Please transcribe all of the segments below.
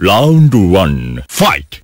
Round one, fight!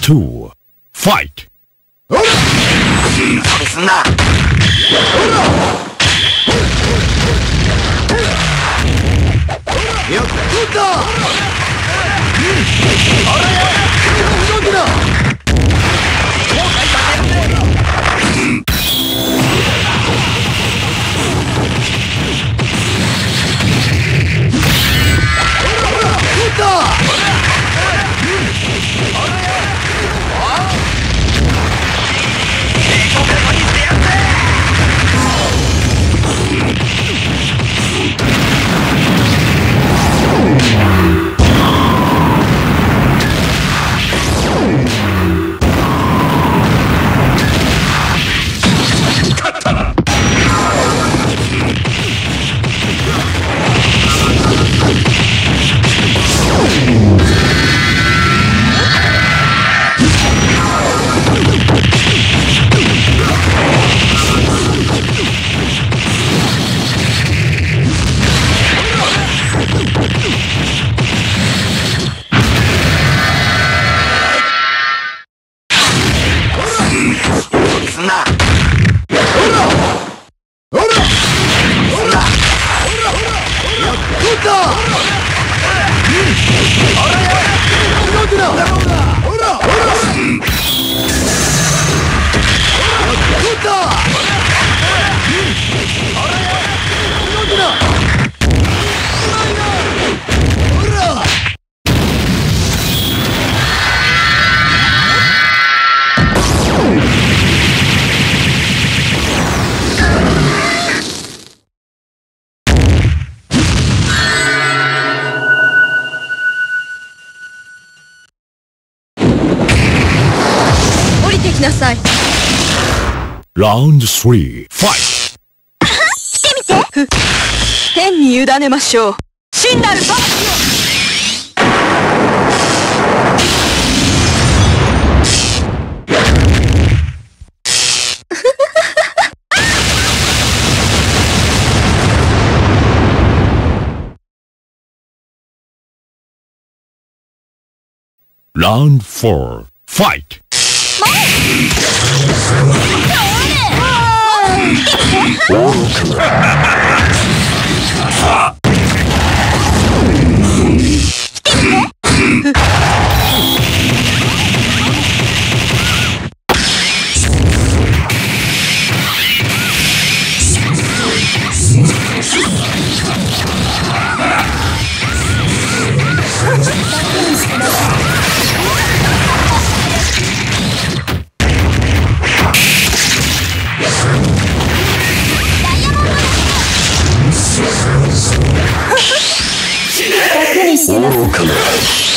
Two, fight! なよっと動くななさい。Round 3 Fight! 来てみて。天に委ねましょう。真なるバーを Round 4 Fight! こ Oh,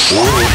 Whoa.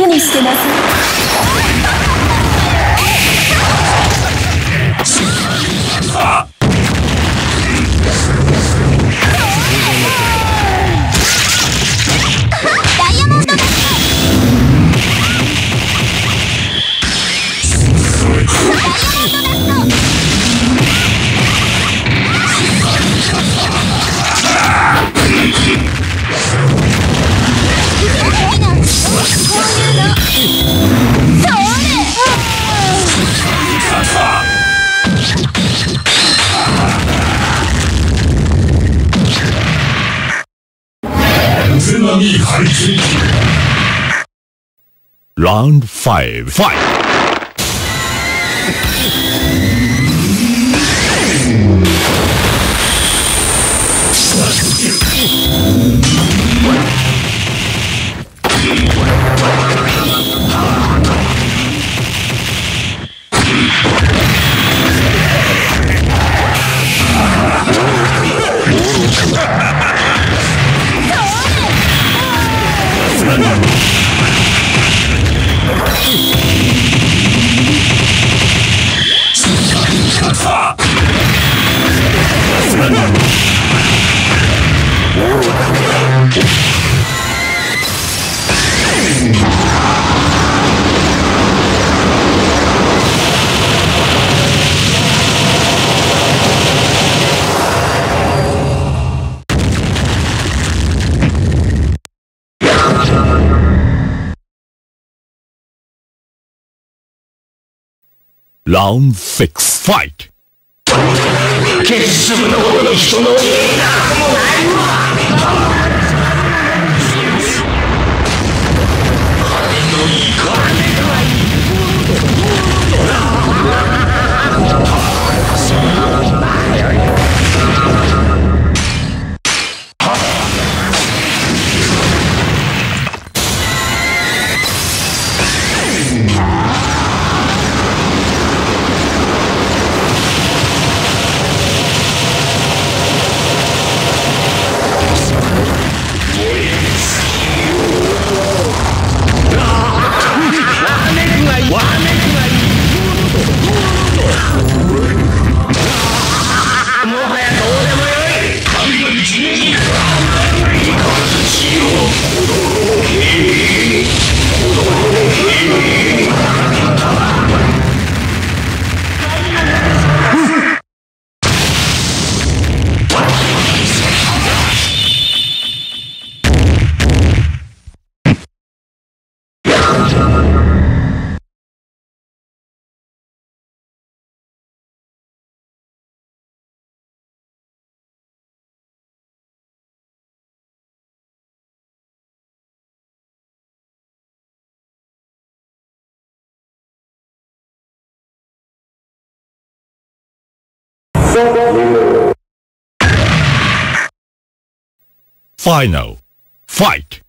楽にしてなさい Round 5. Fight! ラウンド6ファイト Final. Fight!